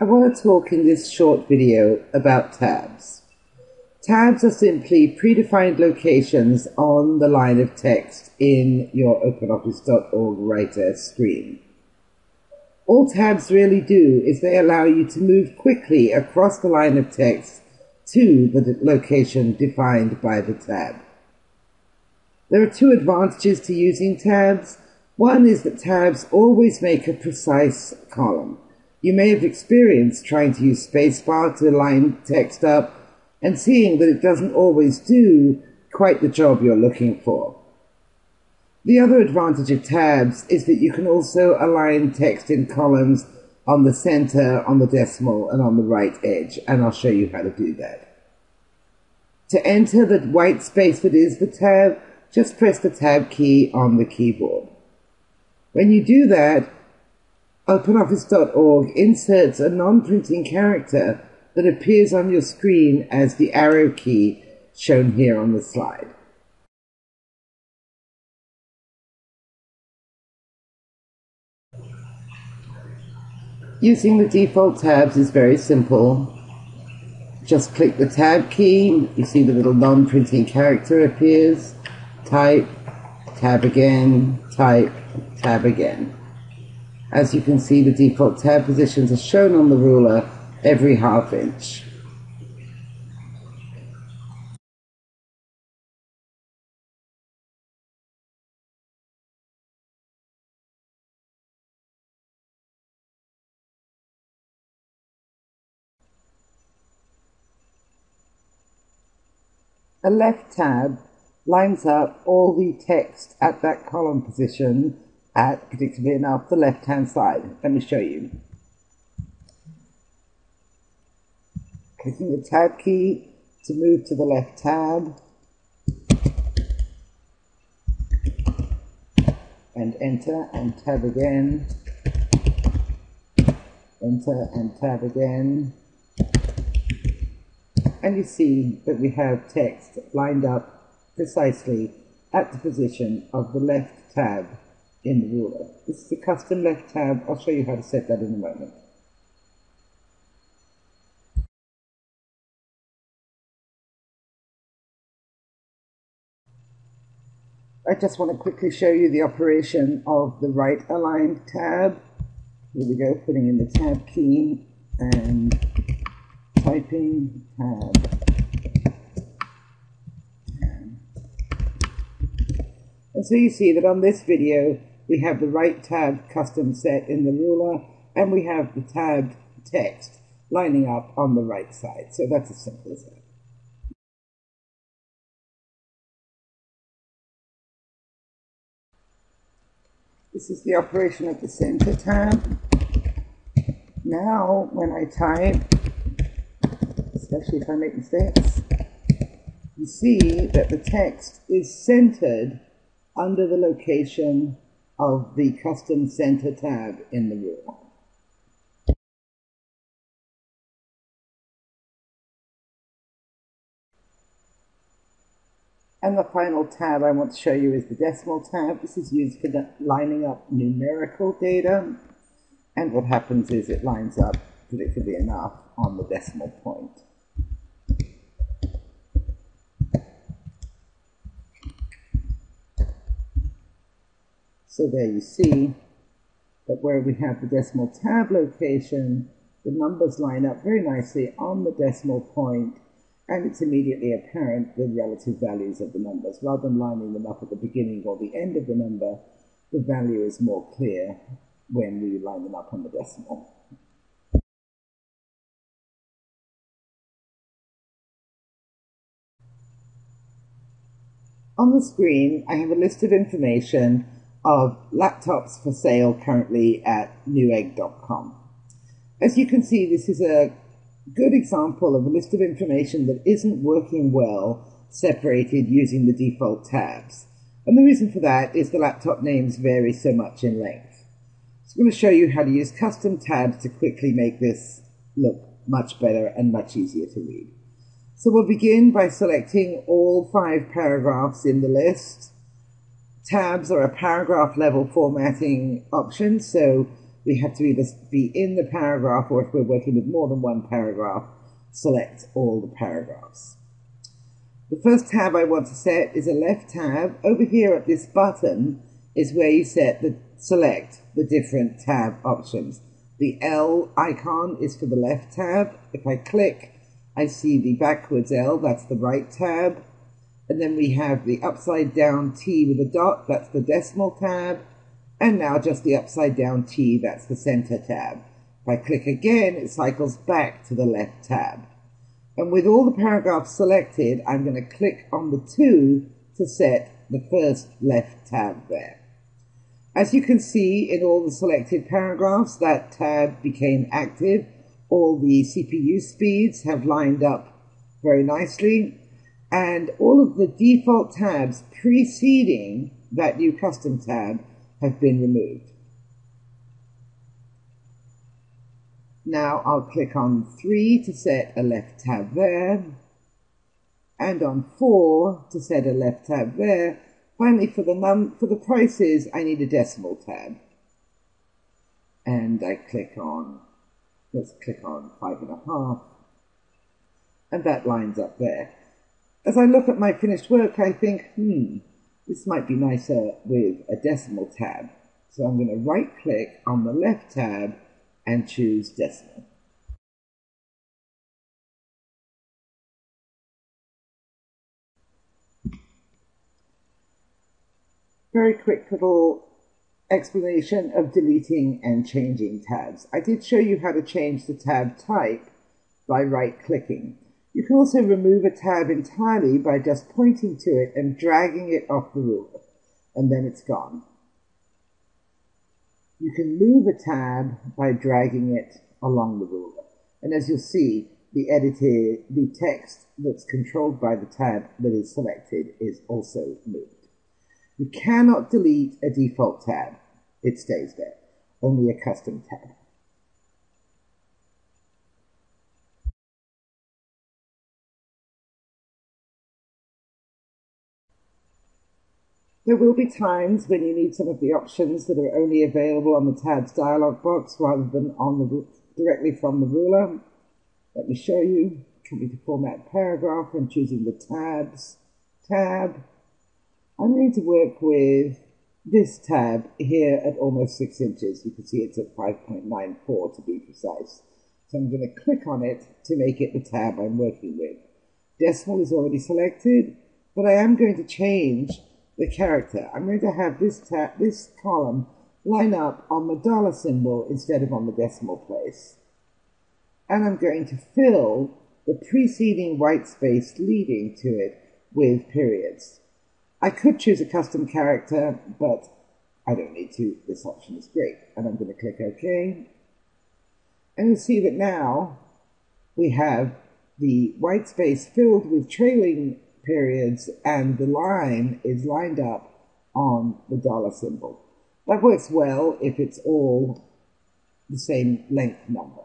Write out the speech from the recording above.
I want to talk in this short video about tabs. Tabs are simply predefined locations on the line of text in your OpenOffice.org writer screen. All tabs really do is they allow you to move quickly across the line of text to the location defined by the tab. There are two advantages to using tabs. One is that tabs always make a precise column. You may have experienced trying to use spacebar to line text up and seeing that it doesn't always do quite the job you're looking for. The other advantage of tabs is that you can also align text in columns on the center, on the decimal, and on the right edge, and I'll show you how to do that. To enter the white space that is the tab, just press the tab key on the keyboard. When you do that, OpenOffice.org inserts a non-printing character that appears on your screen as the arrow key shown here on the slide. Using the default tabs is very simple. Just click the tab key, you see the little non-printing character appears, type, tab again, type, tab again. As you can see, the default tab positions are shown on the ruler every half inch. A left tab lines up all the text at that column position at, enough, the left-hand side. Let me show you. Clicking the tab key to move to the left tab. And enter and tab again. Enter and tab again. And you see that we have text lined up precisely at the position of the left tab in the ruler. This is the custom left tab. I'll show you how to set that in a moment. I just want to quickly show you the operation of the right aligned tab. Here we go, putting in the tab key and typing tab. And so you see that on this video, we have the right tab custom set in the ruler, and we have the tabbed text lining up on the right side. So that's as simple as that. This is the operation of the center tab. Now, when I type, especially if I make mistakes, you see that the text is centered under the location of the custom center tab in the ruler. And the final tab I want to show you is the decimal tab. This is used for lining up numerical data. And what happens is it lines up, predictably enough, on the decimal point. So there you see that where we have the decimal tab location, the numbers line up very nicely on the decimal point, and it's immediately apparent the relative values of the numbers. Rather than lining them up at the beginning or the end of the number, the value is more clear when we line them up on the decimal. On the screen, I have a list of information of laptops for sale currently at newegg.com. As you can see, this is a good example of a list of information that isn't working well separated using the default tabs. And the reason for that is the laptop names vary so much in length. So I'm going to show you how to use custom tabs to quickly make this look much better and much easier to read. So we'll begin by selecting all five paragraphs in the list tabs are a paragraph level formatting option. So we have to either be in the paragraph or if we're working with more than one paragraph, select all the paragraphs. The first tab I want to set is a left tab. Over here at this button is where you set the select the different tab options. The L icon is for the left tab. If I click, I see the backwards L, that's the right tab. And then we have the upside down T with a dot, that's the decimal tab. And now just the upside down T, that's the center tab. If I click again, it cycles back to the left tab. And with all the paragraphs selected, I'm going to click on the 2 to set the first left tab there. As you can see in all the selected paragraphs, that tab became active. All the CPU speeds have lined up very nicely. And all of the default tabs preceding that new custom tab have been removed. Now I'll click on 3 to set a left tab there, and on 4 to set a left tab there. Finally, for the num for the prices, I need a decimal tab. And I click on, let's click on 5.5, and that lines up there. As I look at my finished work, I think, hmm, this might be nicer with a decimal tab. So I'm going to right click on the left tab and choose decimal. Very quick little explanation of deleting and changing tabs. I did show you how to change the tab type by right clicking. You can also remove a tab entirely by just pointing to it and dragging it off the ruler, and then it's gone. You can move a tab by dragging it along the ruler. And as you'll see, the edited, the text that's controlled by the tab that is selected is also moved. You cannot delete a default tab. It stays there. Only a custom tab. There will be times when you need some of the options that are only available on the tabs dialog box rather than on the directly from the ruler. Let me show you. Coming to format paragraph and choosing the tabs tab. I'm going to work with this tab here at almost six inches. You can see it's at 5.94 to be precise. So I'm going to click on it to make it the tab I'm working with. Decimal is already selected, but I am going to change the character. I'm going to have this, this column line up on the dollar symbol instead of on the decimal place. And I'm going to fill the preceding white space leading to it with periods. I could choose a custom character, but I don't need to. This option is great. And I'm going to click OK. And you'll see that now we have the white space filled with trailing periods and the line is lined up on the dollar symbol. That works well if it's all the same length number.